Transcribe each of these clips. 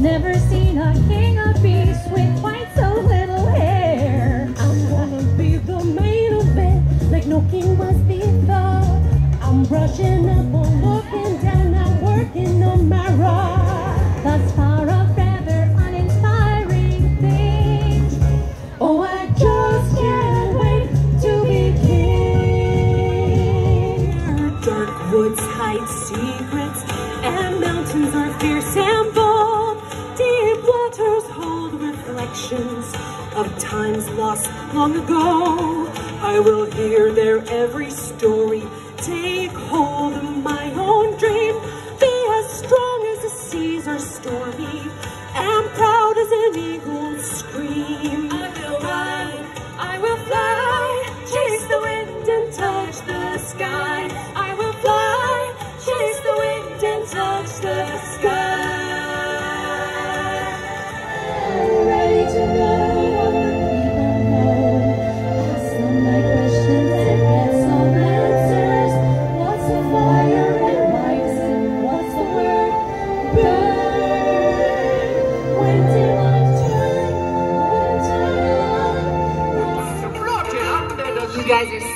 never seen a king of beasts with quite so little hair. I'm gonna be the main event, like no king was before. I'm brushing up on looking down, I'm working on my raw. Thus far a rather uninspiring things. Oh, I just can't wait to be king. Dark woods hide secrets, and mountains are fierce and bold. Reflections of times lost long ago. I will hear their every story, take hold of my own dream, be as strong as the seas are stormy, and proud as an eagle's scream. I will ride, I will fly, chase the wind and touch the sky.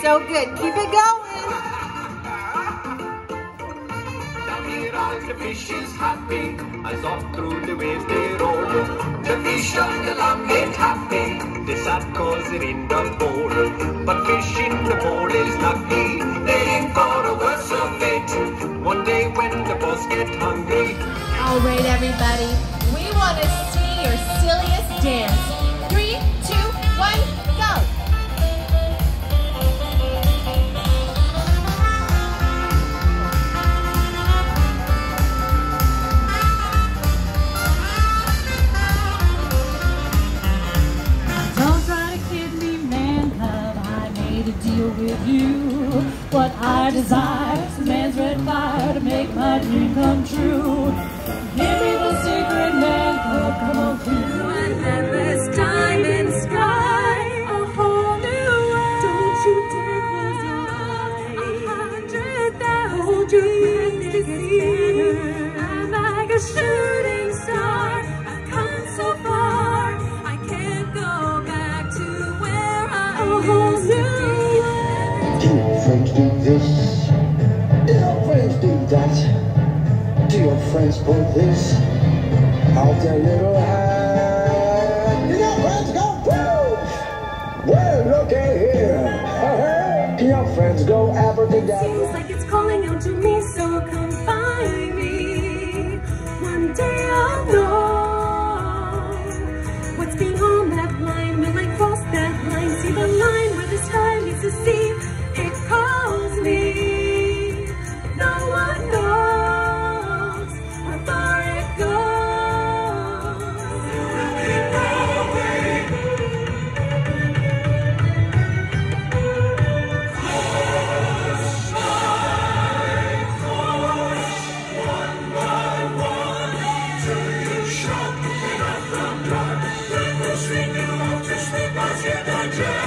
So good. Keep it going. The fish is happy as off through the waves they roll. The fish on the happy, sad cause they're in the bowl. But fish in the bowl is lucky, they ain't for a worse of fate. One day when the boss get hungry, All right, everybody. We want to see your silliest dance. Three, two, one, go. With you. What I desire is a man's red fire to make my dream come true. Give me the secret, man, love. Come on, through. An endless diamond sky, a whole new world. Don't you dare close your eyes. A hundred thousand dreams to see. I'm like a shooting do this? Your friends do that? Do your friends pull this out their little hat? Do your friends go woo? Well, look at here. Uh-huh. Do your friends go abracadabra? Sing it off